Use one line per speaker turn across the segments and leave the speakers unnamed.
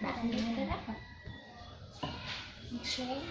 đặt lên cái rắc rồi
Xuống.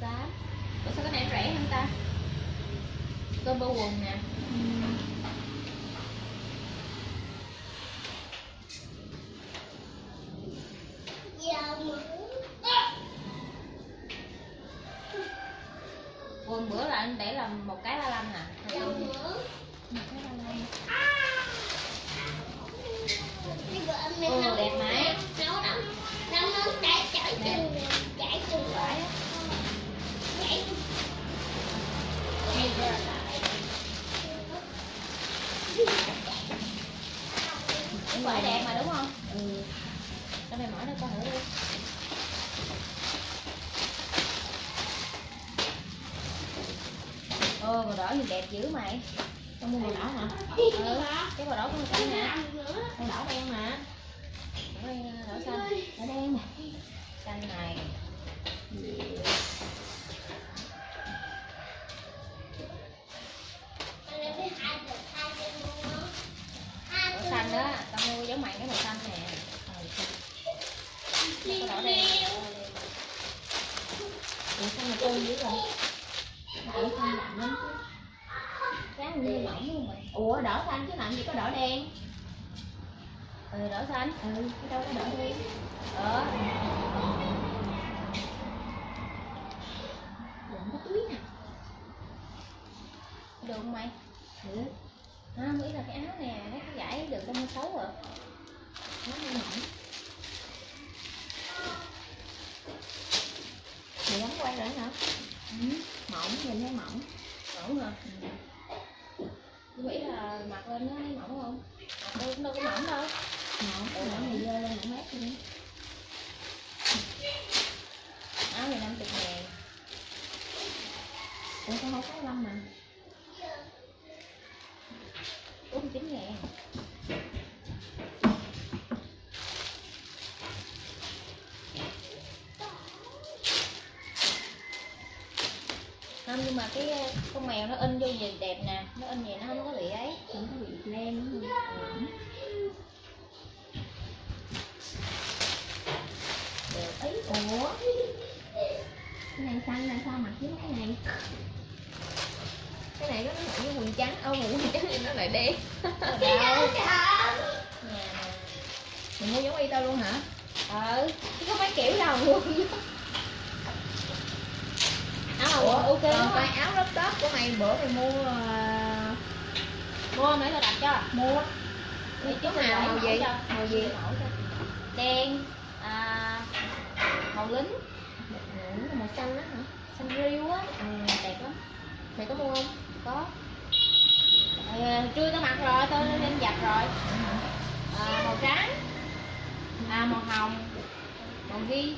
6 Ủa sao cái này rẻ hơn ta? Combo quần nè. Quần bữa là anh để làm một cái ba lăm à? Một cái ba lăm. Ừ, đẹp mà. Ồ, màu đỏ nhìn đẹp dữ mày.
Con mua màu đỏ hả?
Ừ, cái màu đỏ của con nè.
Màu đỏ đen mà.
Đỏ đen, đỏ xanh. Đỏ đen mà Xanh này. Đỏ xanh đó, tao mua giống mày cái màu xanh nè. Cái đỏ đen.
Ủa sao mà trơn dữ rồi? Đỏ xanh đậm lắm? Chứ
sáng đi mỏng luôn mày
Ủa đỏ xanh chứ làm gì có đỏ đen.
Ừ, đỏ xanh
Ừ, cái đâu có đỏ đen.
Ờ,
đụng cái túi nè.
Được không mày?
Ừ,
À, nghĩ là cái áo nè, nó cái vải được trong mua xấu rồi.
Nó hơi mỏng Mày gắn quay rồi hả?
Ừ,
Mỏng, nhìn thấy mỏng.
Mỏng hả? Tôi nghĩ là mặc lên nó thấy mỏng không? Mặc cũng đâu có mỏng đâu.
Mỏng, cái mỏng này dơ lên một mét đi.
Áo này 50 ngàn.
Ủa sao không có lâm mà?
49 ngàn không nhưng mà cái ờ, con mèo nó in vô nhìn đẹp nè nó in vậy nó không có bị ấy.
Không có bị len
được ấy
Ủa? Cái này xanh là sao mặc với cái này? Cái này nó nó như quần trắng Ô mà quần trắng thì nó lại đen.
Ở đâu nhà
Mày mua giống y tao luôn hả?
ừ. Chứ có mấy kiểu đâu. luôn áo
Ủa,
ok.
còn cái áo lớp tớp của mày bữa mày mua ờ,
mua để tao đặt cho
Mua.
Thì chúng mình
màu gì? Màu gì?
Đen à, màu lính.
Màu xanh đó hả?
xanh riêu á.
Ừ.
đẹp lắm.
Mày có mua không?
có. À, trưa tao mặc rồi tao lên giặt rồi. À, màu trắng. À, màu hồng. Màu ghi.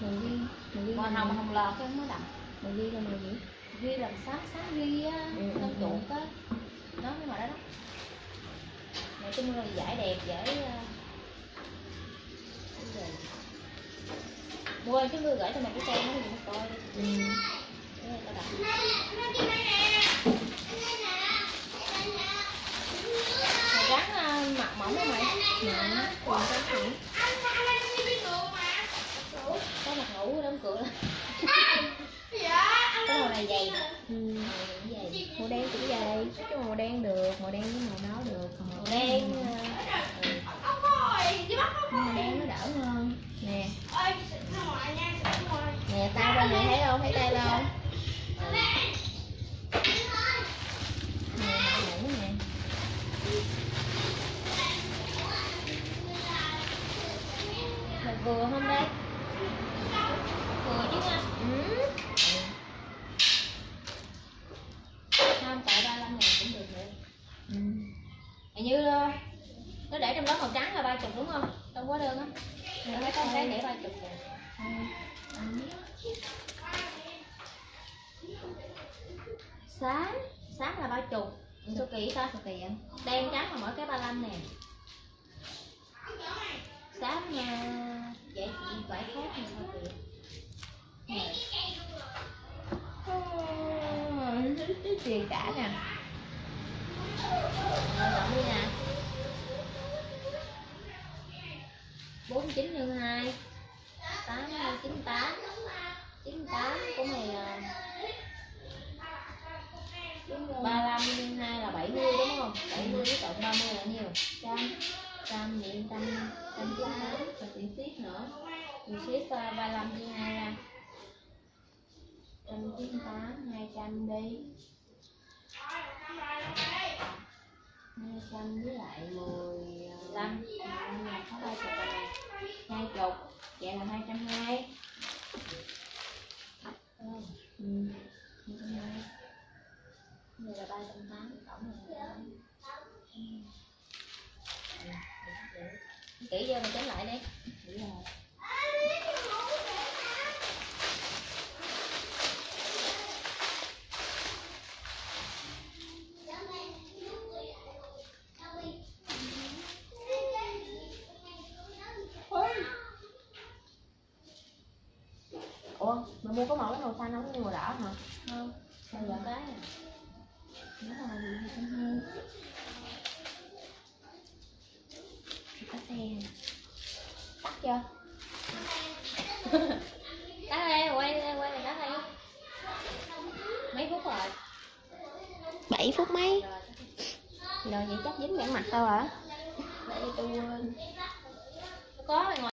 Màu ghi Màu
hồng
màu-
hồng lợt cái nó đậm
Màu ghi là màu gì?
ghi làm sáng sáng ghi á
Ừ, ừ,
tao
ừ.
chuột á đó cái màu đó đó tôi mua là giải đẹp giải uh, mua ngươi gửi cho mày cái tem nó gì coi đi
Ừ.
Để tao đặt màu trắng à, mặt mỏng đó mày
quần trắng hả?
có mặt ngủ đóng cửa cái màu này dày
Ừ.
màu này dày
Màu đen cũng vậy Cái màu đen được Màu đen với màu đó được Còn
màu đen à, ừ.
Đen nó đỡ hơn Nè Nè tay bên này thấy không? Thấy tay không? Nè màu mũ nè
hình như ờ, nó để trong đó màu trắng là ba chục đúng không? Đâu quá đơn á. Mình thấy có cái để ba chục nè sáng sáng là ba chục. Số kỹ ta? Số tiền đen trắng là mỗi cái ba lăm nè. Sáng nha vậy chị phải khác thì sao tiền Nè. Tiền cả nè rồi cộng đi nè bốn chín nhân hai tám chín tám chín tám của mày là ba mươi nhân hai là bảy mươi đúng không bảy mươi với cộng ba mươi là nhiêu trăm trăm vậy trăm trăm chín tám và tiền ship nữa tiền ship ba mươi lăm nhân hai ra trăm chín tám hai trăm đi hai trăm với lại mười ờ, lăm là có ba chục rồi nè. Hai chục. Vậy là hai trăm hai. Ừ. Hai trăm hai. Vậy là ba trăm tám, tổng là kỹ ừ. vô mình tính lại đi. Ủa mày mua có một cái màu xanh không mua màu đỏ hả? Không. Sao giờ cái à. Nó là gì trăm hai có xe. Tắt chưa? Tắt đây quay đây quay này tắt đây mấy phút rồi?
7 phút mấy? Rồi vậy chắc dính bản mặt tao hả?
Để tôi quên. Có ngoài